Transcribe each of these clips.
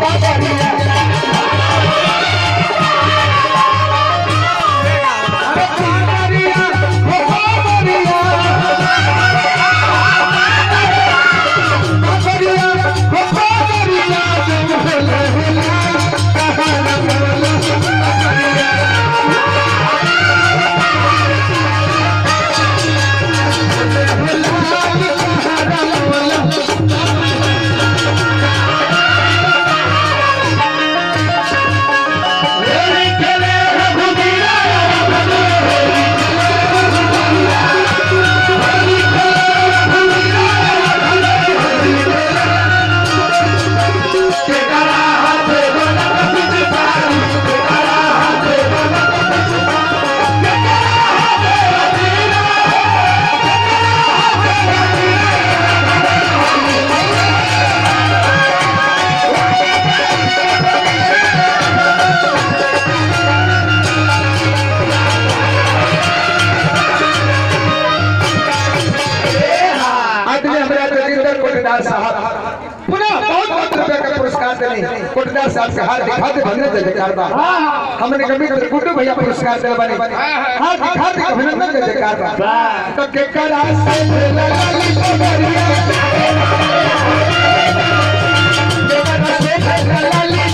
Pagarina. कोटेदार साहब। पुनः बहुत बहुत रुपए का पुरस्कार देने। कोटेदार साहब से हाथ दिखा दे भगने दे जयकार बा हमने कभी तो गुड्डू भैया पुरस्कार दे बने हाथ दिखा दे अभिनंदन दे जयकार बा तो के करा से ला ला। ली पगरिया के करा से ला ला।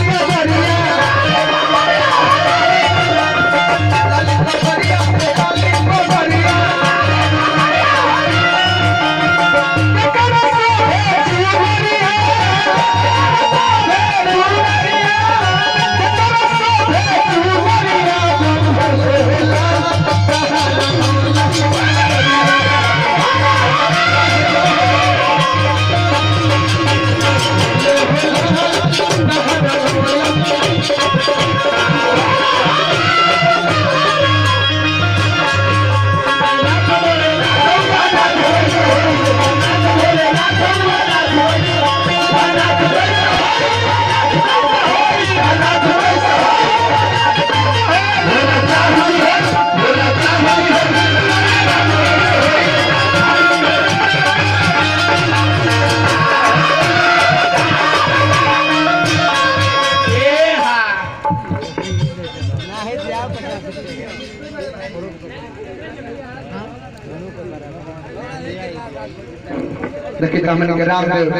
देखिए के रामदेव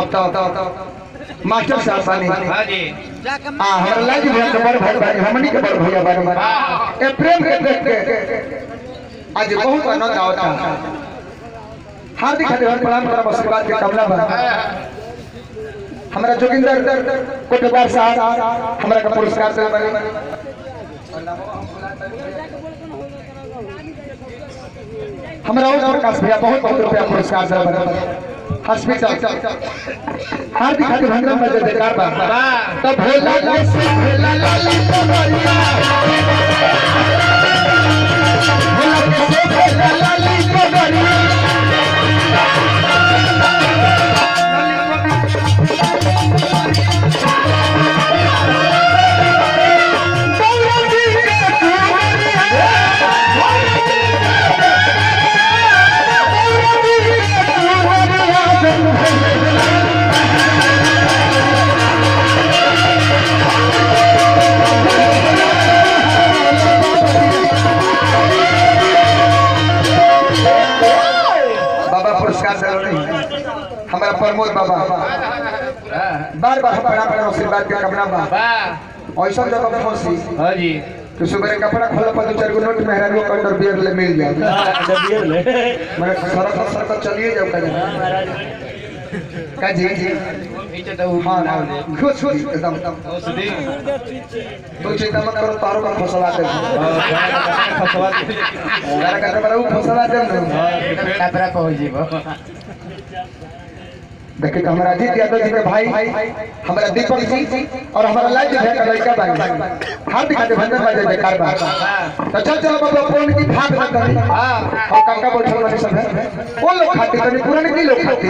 अब तो मास्टर साहब बानी हाँ जी। आ हमरा लाज भैया के बड़ भाई बानी हमनी के बड़ भैया बानी ए प्रेम के देख के। आज बहुत आनंद आवता हार्दिक हार्दिक प्रणाम आशीर्वाद के बा। हमरा जोगिंदर साहब हमरा का पुरस्कार बने हमरा और प्रकाश भैया बहुत बहुत रुपया पुरस्कार दे बने हॉस्पिटल। हार्दिक हार्दिक बेकार बा तब भोला लाल सिंह भोला लाल तो भोला हमारा प्रमोद बाबा। बार बार बड़ा बड़ा आशीर्वाद के कमरा बा। ऐसा जगह फंसी हाँ जी। कि सुबह कपड़ा खोला पर दो चार गो नोट मेहरा लो अंडर बियर ले। मिल जाए मैं सरक सरक चलिए जाओ का का जी जी नीचे तो हाँ हाँ। खुश खुश एकदम। औषधि तो चिंता मत करो तारो का फसला दे। फसवा गाना का बड़ा फसला दे ना। कपड़ा पहुँच जीवो देखिए तो हमारा अजीत यादव जी के भाई, हमारा दीपक जी और हमारा लाल जी का लड़का भाई हार्दिक अभिनंदन बाजे बेकार बा तो चल, चलो बाबा फ़ोन की भाग ना करी हाँ और काका बैठल वाले सब है। वो लोग खाते, कभी पुराने की लोग खाते।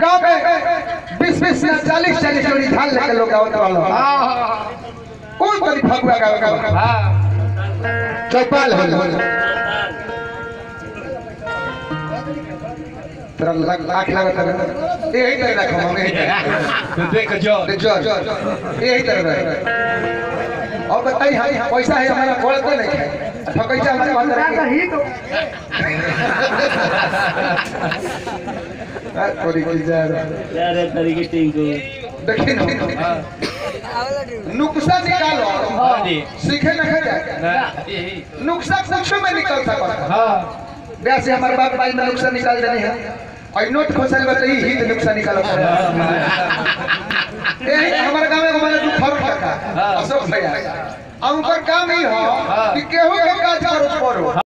गाँव में 20 20 से 40 40 जोड़ी धान लेके लोग आवत वाला कौन कभी फगुआ का? चौपाल हो। तेरा लग आँख लगा तेरा यही तरह रखो हम यही तरह तो देख जो देख जो जो यही तरह रहे और बताई हम पैसा है हमारा कोड़ तो नहीं है ठकैसा हमारे बात रही थोड़ी की जा यार तरीके टिंकू देखिए ना नुक्सा निकालो। हाँ। जी सीखे नहीं जाए ना नुक्सा कुछ में निकल सकता है। हाँ। वैसे हमारे बाप भाई में नुकसान निकाल देने हैं और नोट खोसल तो ही हित नुकसान निकालो यही हमारे गाँव में हमारे दू फ़र्क का अशोक भैया उनका काम ही हो कि केहू के काज करो करो